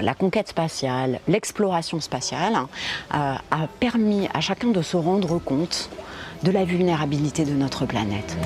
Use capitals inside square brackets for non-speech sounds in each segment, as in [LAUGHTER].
La conquête spatiale, l'exploration spatiale euh, a permis à chacun de se rendre compte de la vulnérabilité de notre planète.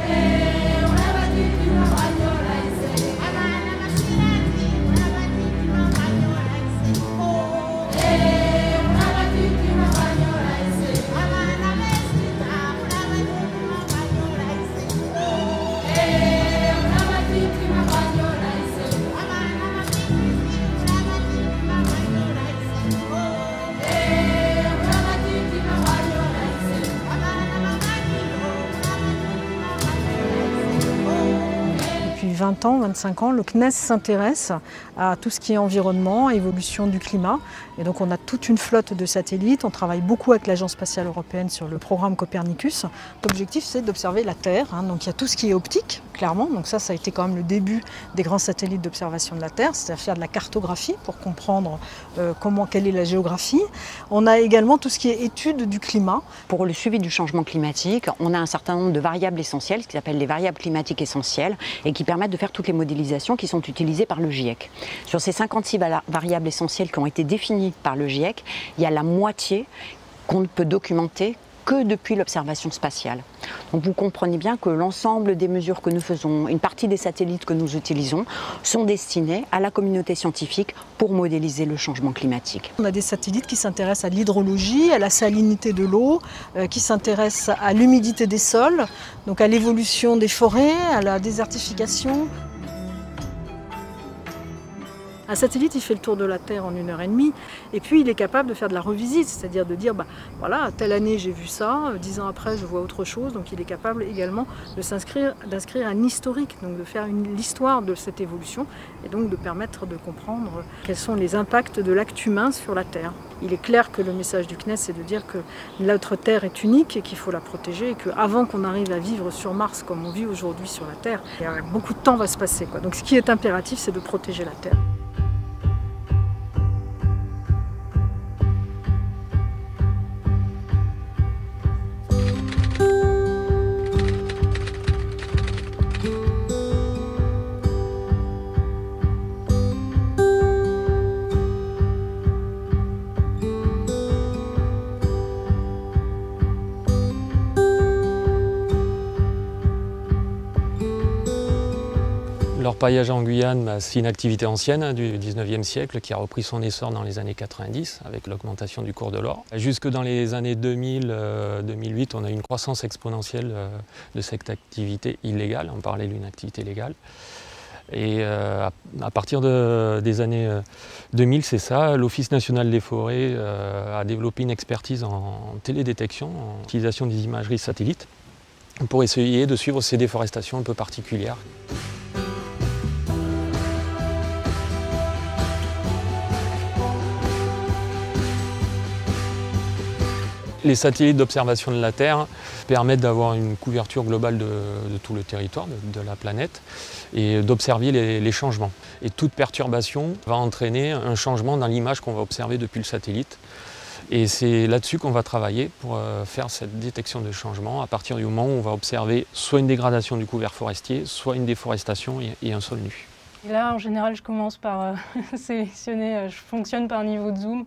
20 ans, 25 ans, le CNES s'intéresse à tout ce qui est environnement, évolution du climat. Et donc on a toute une flotte de satellites. On travaille beaucoup avec l'Agence spatiale européenne sur le programme Copernicus. L'objectif c'est d'observer la Terre. hein. Donc il y a tout ce qui est optique, clairement. Donc ça, ça a été quand même le début des grands satellites d'observation de la Terre, c'est-à-dire faire de la cartographie pour comprendre euh, comment, quelle est la géographie. On a également tout ce qui est étude du climat. Pour le suivi du changement climatique, on a un certain nombre de variables essentielles, ce qui s'appelle les variables climatiques essentielles, et qui permettent de faire toutes les modélisations qui sont utilisées par le GIEC. Sur ces 56 vala- variables essentielles qui ont été définies par le GIEC, il y a la moitié qu'on ne peut documenter que depuis l'observation spatiale. Donc vous comprenez bien que l'ensemble des mesures que nous faisons, une partie des satellites que nous utilisons, sont destinés à la communauté scientifique pour modéliser le changement climatique. On a des satellites qui s'intéressent à l'hydrologie, à la salinité de l'eau, euh, qui s'intéressent à l'humidité des sols, donc à l'évolution des forêts, à la désertification. Un satellite, il fait le tour de la Terre en une heure et demie, et puis il est capable de faire de la revisite, c'est-à-dire de dire, bah, voilà, telle année j'ai vu ça, euh, dix ans après je vois autre chose, donc il est capable également de s'inscrire, d'inscrire un historique, donc de faire l'histoire de cette évolution, et donc de permettre de comprendre quels sont les impacts de l'acte humain sur la Terre. Il est clair que le message du CNES, c'est de dire que notre Terre est unique et qu'il faut la protéger, et qu'avant qu'on arrive à vivre sur Mars comme on vit aujourd'hui sur la Terre, beaucoup de temps va se passer. Donc ce qui est impératif, c'est de protéger la Terre. L'orpaillage en Guyane, bah, c'est une activité ancienne hein, du 19e siècle qui a repris son essor dans les années 90 avec l'augmentation du cours de l'or. Jusque dans les années 2000, euh, 2008, on a eu une croissance exponentielle euh, de cette activité illégale. On parlait d'une activité légale. Et euh, à, partir de- des années euh, 2000, c'est ça, l'Office national des forêts a développé une expertise en télédétection, en utilisation des imageries satellites, pour essayer de suivre ces déforestations un peu particulières. Les satellites d'observation de la Terre permettent d'avoir une couverture globale de, tout le territoire, de, la planète, et d'observer les, changements. Et toute perturbation va entraîner un changement dans l'image qu'on va observer depuis le satellite. Et c'est là-dessus qu'on va travailler pour euh, faire cette détection de changement à partir du moment où on va observer soit une dégradation du couvert forestier, soit une déforestation et, et un sol nu. Et là, en général, je commence par euh, [LAUGHS] sélectionner, euh, je fonctionne par niveau de zoom.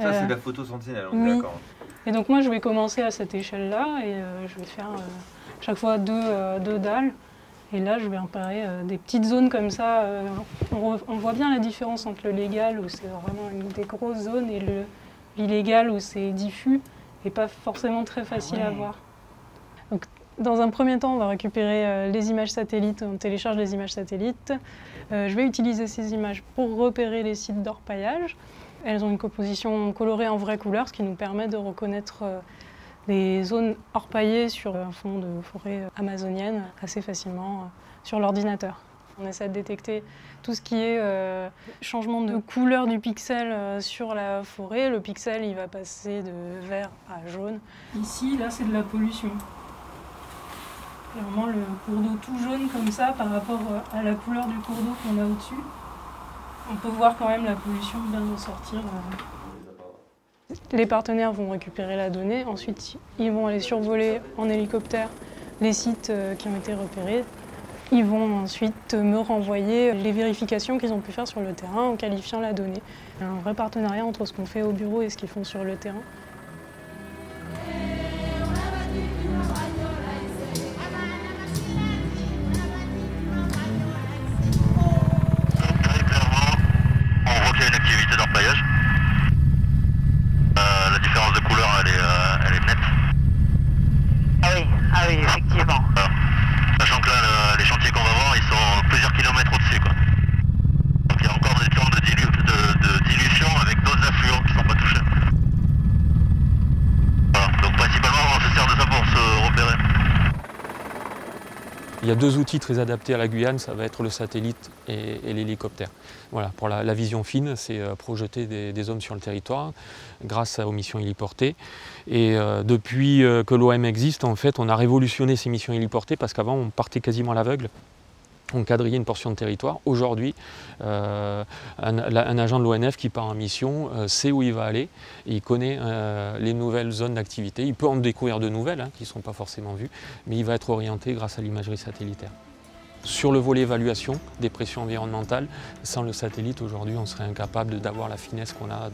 Ça, Euh, c'est de la photo sentinelle, on est d'accord. Et donc moi, je vais commencer à cette échelle-là et euh, je vais faire euh, chaque fois deux, euh, deux dalles. Et là, je vais repérer euh, des petites zones comme ça. euh, on, voit bien la différence entre le légal, où c'est vraiment une des grosses zones, et le l'illégal, où c'est diffus et pas forcément très facile à ouais. voir. Donc, dans un premier temps, on va récupérer euh, les images satellites, on télécharge les images satellites. Euh, je vais utiliser ces images pour repérer les sites d'orpaillage. Elles ont une composition colorée en vraie couleur, ce qui nous permet de reconnaître euh, des zones orpaillées sur un fond de forêt amazonienne assez facilement euh, sur l'ordinateur. On essaie de détecter tout ce qui est euh, changement de couleur du pixel euh, sur la forêt. Le pixel, il va passer de vert à jaune. Ici, là, c'est de la pollution. Clairement, le cours d'eau tout jaune comme ça par rapport euh, à la couleur du cours d'eau qu'on a au-dessus. On peut voir quand même la pollution bien ressortir. euh. Les partenaires vont récupérer la donnée, ensuite ils vont aller survoler en hélicoptère les sites euh, qui ont été repérés ils vont ensuite me renvoyer les vérifications qu'ils ont pu faire sur le terrain en qualifiant la donnée. Un vrai partenariat entre ce qu'on fait au bureau et ce qu'ils font sur le terrain. Il y a deux outils très adaptés à la Guyane, ça va être le satellite et, l'hélicoptère. Voilà, pour la, vision fine, c'est euh, projeter des, zones sur le territoire grâce aux missions héliportées. Et euh, depuis euh, que l'OM existe, en fait, on a révolutionné ces missions héliportées parce qu'avant, on partait quasiment à l'aveugle. On quadrillait une portion de territoire. Aujourd'hui, euh, un, agent de l'ONF qui part en mission euh, sait où il va aller et il connaît euh, les nouvelles zones d'activité. Il peut en découvrir de nouvelles hein, qui ne sont pas forcément vues, mais il va être orienté grâce à l'imagerie satellitaire. Sur le volet évaluation des pressions environnementales, sans le satellite, aujourd'hui, on serait incapable d'avoir la finesse qu'on a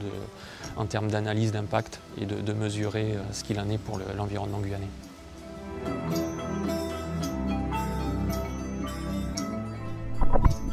en termes d'analyse d'impact et de, mesurer ce qu'il en est pour le- l'environnement guyanais. Bye.